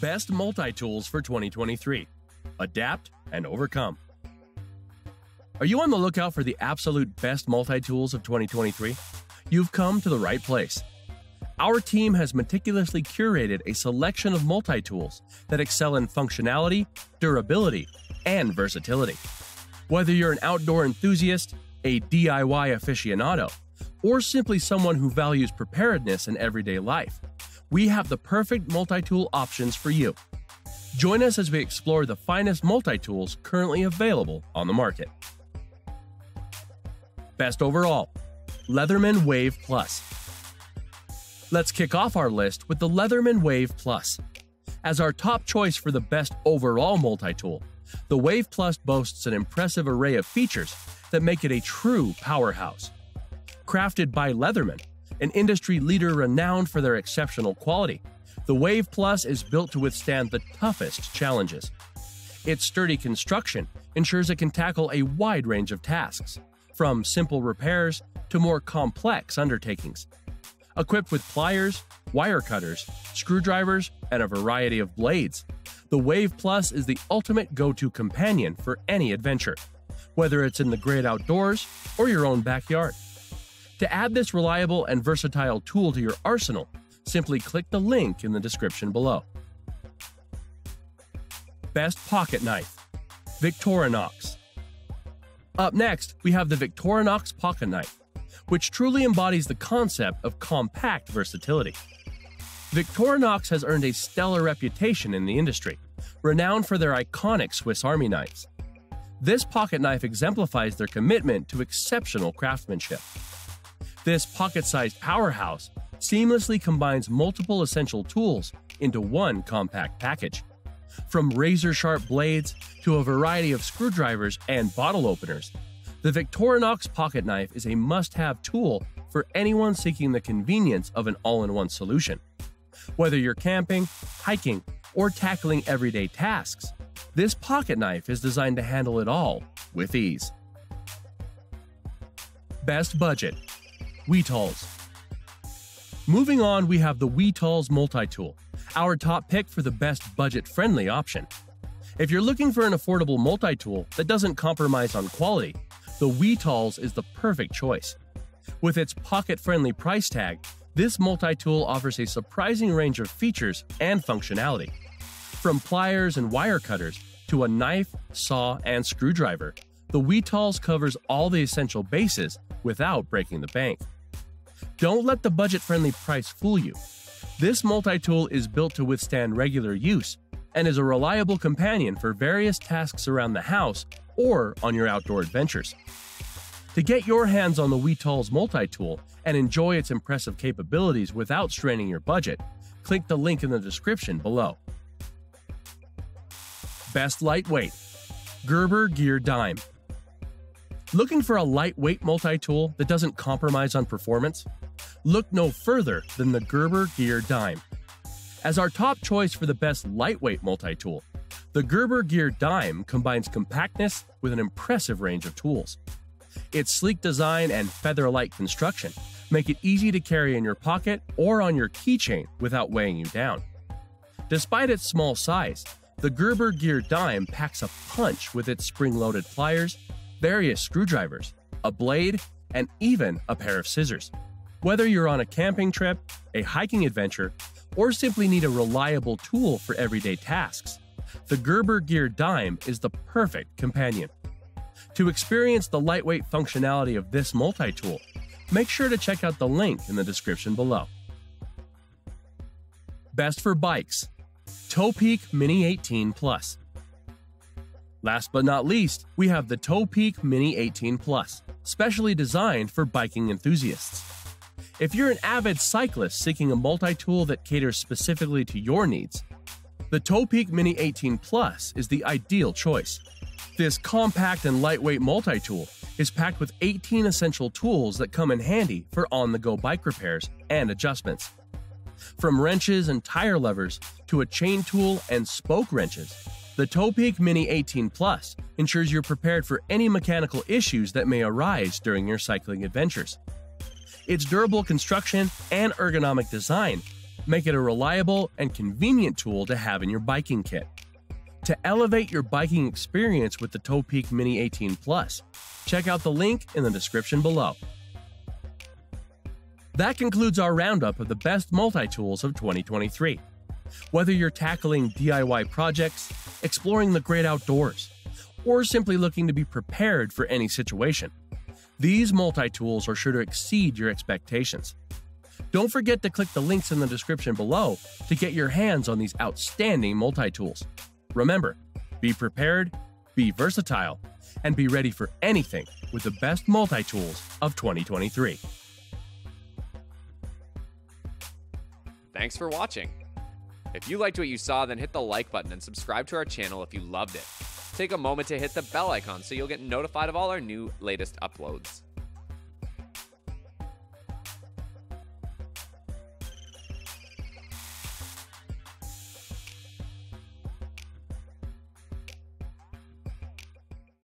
Best multi tools for 2023. Adapt and overcome. Are you on the lookout for the absolute best multi tools of 2023? You've come to the right place. Our team has meticulously curated a selection of multi tools that excel in functionality, durability, and versatility. Whether you're an outdoor enthusiast, a DIY aficionado, or simply someone who values preparedness in everyday life, we have the perfect multi tool options for you. Join us as we explore the finest multi tools currently available on the market. Best overall Leatherman Wave Plus. Let's kick off our list with the Leatherman Wave Plus. As our top choice for the best overall multi tool, the Wave Plus boasts an impressive array of features that make it a true powerhouse. Crafted by Leatherman, an industry leader renowned for their exceptional quality, the Wave Plus is built to withstand the toughest challenges. Its sturdy construction ensures it can tackle a wide range of tasks, from simple repairs to more complex undertakings. Equipped with pliers, wire cutters, screwdrivers, and a variety of blades, the Wave Plus is the ultimate go to companion for any adventure, whether it's in the great outdoors or your own backyard. To add this reliable and versatile tool to your arsenal, simply click the link in the description below. Best Pocket Knife Victorinox. Up next, we have the Victorinox Pocket Knife, which truly embodies the concept of compact versatility. Victorinox has earned a stellar reputation in the industry, renowned for their iconic Swiss Army knives. This pocket knife exemplifies their commitment to exceptional craftsmanship. This pocket sized powerhouse seamlessly combines multiple essential tools into one compact package. From razor sharp blades to a variety of screwdrivers and bottle openers, the Victorinox pocket knife is a must have tool for anyone seeking the convenience of an all in one solution. Whether you're camping, hiking, or tackling everyday tasks, this pocket knife is designed to handle it all with ease. Best Budget WETOLS Moving on, we have the WETOLS multi-tool, our top pick for the best budget-friendly option. If you're looking for an affordable multi-tool that doesn't compromise on quality, the WETOLS is the perfect choice. With its pocket-friendly price tag, this multi-tool offers a surprising range of features and functionality. From pliers and wire cutters to a knife, saw, and screwdriver, the WETOLS covers all the essential bases without breaking the bank. Don't let the budget friendly price fool you. This multi tool is built to withstand regular use and is a reliable companion for various tasks around the house or on your outdoor adventures. To get your hands on the WETOLS multi tool and enjoy its impressive capabilities without straining your budget, click the link in the description below. Best Lightweight Gerber Gear Dime. Looking for a lightweight multi tool that doesn't compromise on performance? Look no further than the Gerber Gear Dime. As our top choice for the best lightweight multi tool, the Gerber Gear Dime combines compactness with an impressive range of tools. Its sleek design and feather light construction make it easy to carry in your pocket or on your keychain without weighing you down. Despite its small size, the Gerber Gear Dime packs a punch with its spring loaded pliers, various screwdrivers, a blade, and even a pair of scissors. Whether you're on a camping trip, a hiking adventure, or simply need a reliable tool for everyday tasks, the Gerber Gear Dime is the perfect companion. To experience the lightweight functionality of this multi tool, make sure to check out the link in the description below. Best for bikes Topeak Mini 18 Plus. Last but not least, we have the Topeak Mini 18 Plus, specially designed for biking enthusiasts. If you're an avid cyclist seeking a multi tool that caters specifically to your needs, the Topeak Mini 18 Plus is the ideal choice. This compact and lightweight multi tool is packed with 18 essential tools that come in handy for on the go bike repairs and adjustments. From wrenches and tire levers to a chain tool and spoke wrenches, the Topeak Mini 18 Plus ensures you're prepared for any mechanical issues that may arise during your cycling adventures. Its durable construction and ergonomic design make it a reliable and convenient tool to have in your biking kit. To elevate your biking experience with the Topeak Mini 18 Plus, check out the link in the description below. That concludes our roundup of the best multi tools of 2023. Whether you're tackling DIY projects, exploring the great outdoors, or simply looking to be prepared for any situation, these multi tools are sure to exceed your expectations. Don't forget to click the links in the description below to get your hands on these outstanding multi tools. Remember, be prepared, be versatile, and be ready for anything with the best multi tools of 2023. Thanks for watching. If you liked what you saw, then hit the like button and subscribe to our channel if you loved it. Take a moment to hit the bell icon so you'll get notified of all our new latest uploads.